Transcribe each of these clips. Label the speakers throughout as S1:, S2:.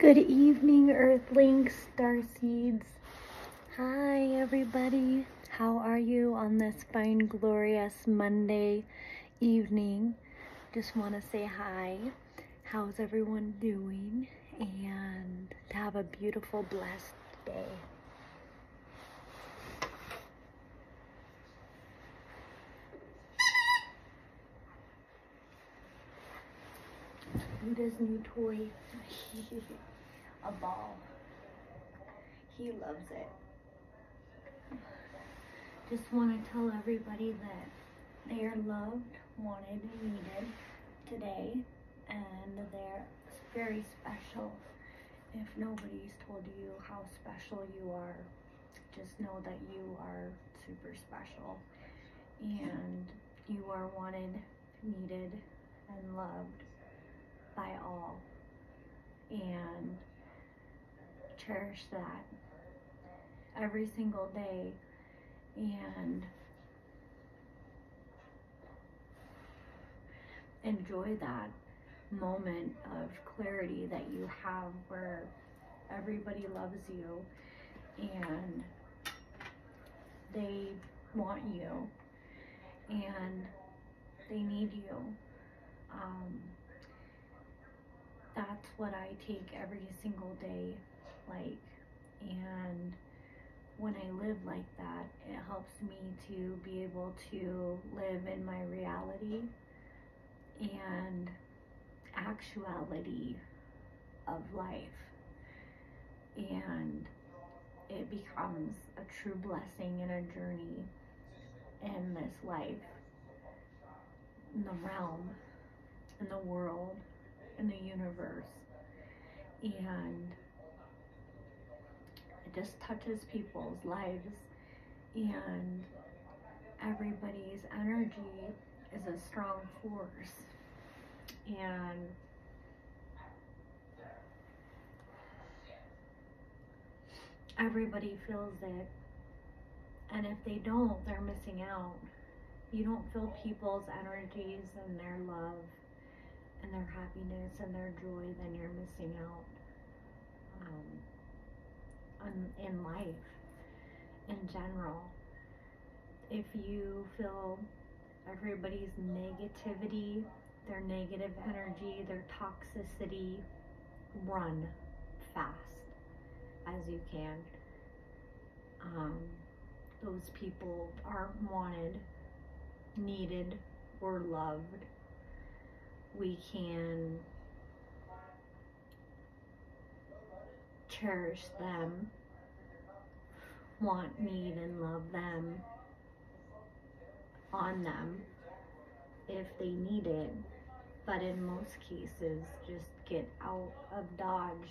S1: Good evening, Earthlings, Starseeds. Hi, everybody. How are you on this fine, glorious Monday evening? Just want to say hi. How's everyone doing? And have a beautiful, blessed day. Buddha's new toy. a ball. He loves it. Just want to tell everybody that they are loved, wanted, and needed today, and they're very special. If nobody's told you how special you are, just know that you are super special and you are wanted, needed, and loved and cherish that every single day and enjoy that moment of clarity that you have where everybody loves you and they want you and they need you. Um, that's what I take every single day like and when I live like that it helps me to be able to live in my reality and actuality of life. And it becomes a true blessing and a journey in this life in the realm in the world in the universe. And it just touches people's lives. And everybody's energy is a strong force. And everybody feels it. And if they don't, they're missing out. You don't feel people's energies and their love and their happiness and their joy, then you're missing out um, on, in life in general. If you feel everybody's negativity, their negative energy, their toxicity, run fast as you can. Um, those people aren't wanted, needed, or loved we can cherish them, want, need, and love them on them if they need it. But in most cases, just get out of Dodge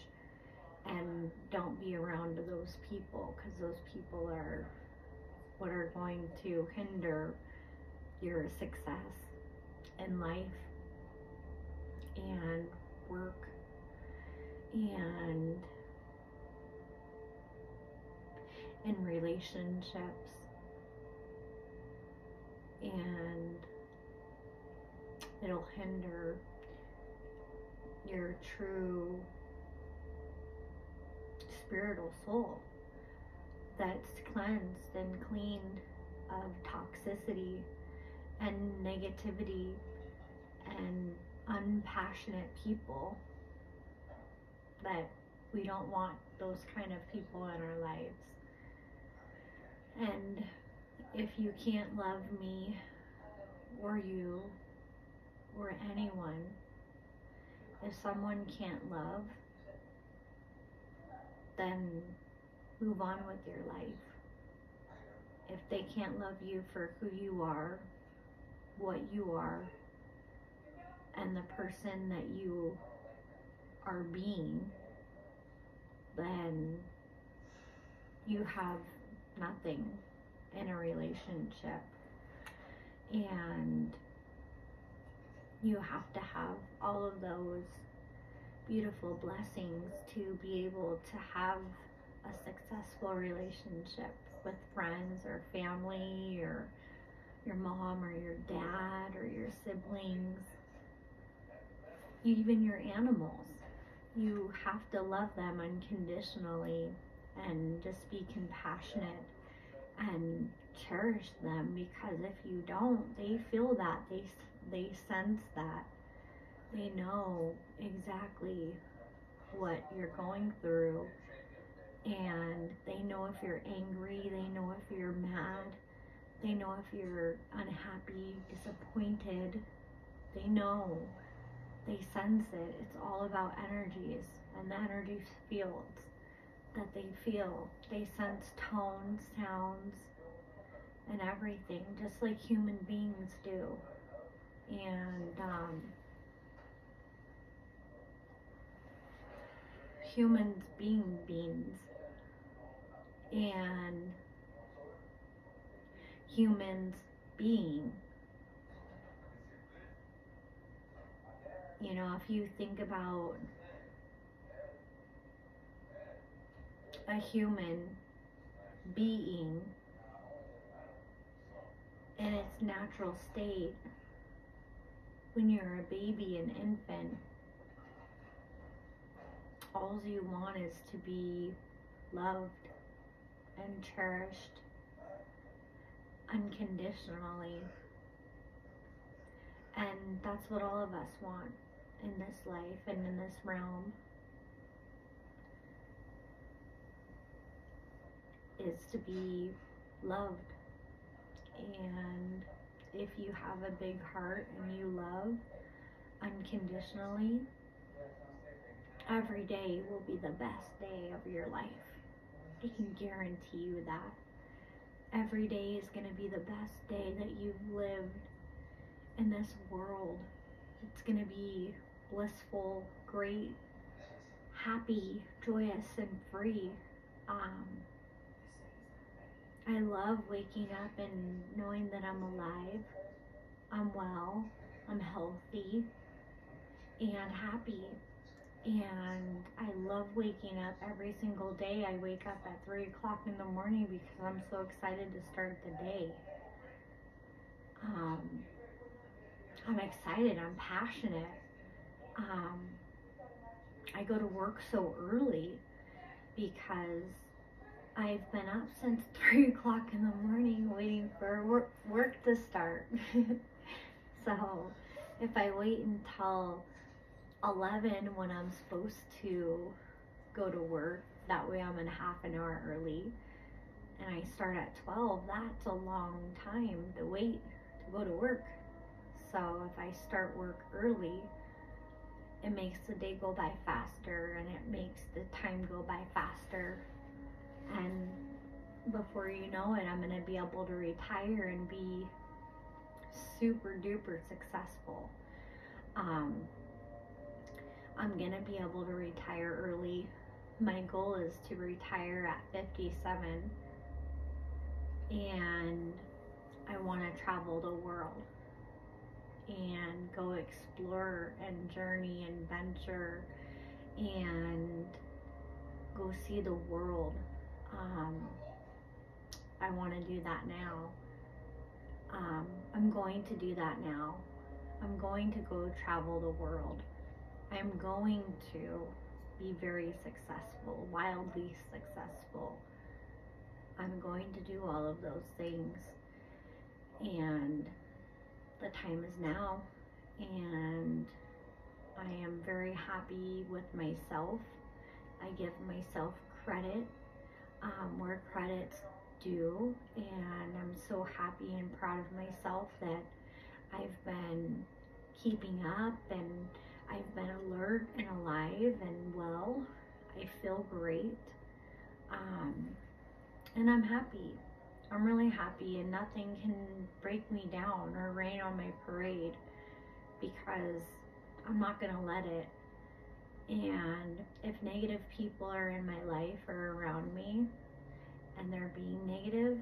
S1: and don't be around those people because those people are what are going to hinder your success in life and work and in relationships and it'll hinder your true spiritual soul that's cleansed and cleaned of toxicity and negativity and unpassionate people that we don't want those kind of people in our lives. And if you can't love me or you or anyone, if someone can't love, then move on with your life. If they can't love you for who you are, what you are, and the person that you are being, then you have nothing in a relationship. And you have to have all of those beautiful blessings to be able to have a successful relationship with friends or family or your mom or your dad or your siblings even your animals. you have to love them unconditionally and just be compassionate and cherish them because if you don't they feel that they they sense that. They know exactly what you're going through and they know if you're angry they know if you're mad they know if you're unhappy disappointed. They know they sense it. It's all about energies and the energy fields that they feel. They sense tones sounds and everything just like human beings do. And um, humans being beings. And humans being you know if you think about a human being in its natural state when you're a baby an infant all you want is to be loved and cherished unconditionally. And that's what all of us want in this life and in this realm. Is to be loved. And if you have a big heart and you love unconditionally, every day will be the best day of your life. I can guarantee you that. Every day is going to be the best day that you've lived in this world. It's going to be blissful, great, happy, joyous, and free. Um, I love waking up and knowing that I'm alive, I'm well, I'm healthy, and happy and I love waking up every single day. I wake up at 3 o'clock in the morning because I'm so excited to start the day. Um, I'm excited, I'm passionate. Um, I go to work so early because I've been up since 3 o'clock in the morning waiting for work, work to start. so if I wait until 11 when I'm supposed to go to work. That way I'm in half an hour early. And I start at 12. That's a long time to wait to go to work. So if I start work early, it makes the day go by faster and it makes the time go by faster. And before you know it, I'm going to be able to retire and be super duper successful. Um, I'm going to be able to retire early. My goal is to retire at 57 and I want to travel the world and go explore and journey and venture and go see the world. Um, I want to do that now. Um, I'm going to do that now. I'm going to go travel the world. I'm going to be very successful, wildly successful. I'm going to do all of those things. And the time is now. And I am very happy with myself. I give myself credit um, where credit's due. And I'm so happy and proud of myself that I've been keeping up and I've been alert and alive and well. I feel great. Um, and I'm happy. I'm really happy, and nothing can break me down or rain on my parade because I'm not going to let it. And if negative people are in my life or around me and they're being negative,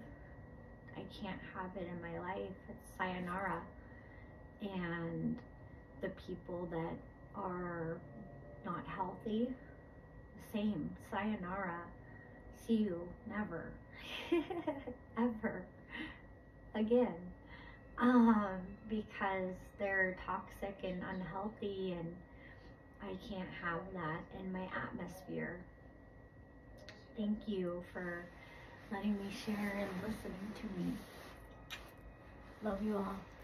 S1: I can't have it in my life. It's sayonara. And the people that are not healthy, same, sayonara, see you never, ever again. Um, because they're toxic and unhealthy and
S2: I can't have that in my atmosphere. Thank you for letting me share and listening to me. Love you all.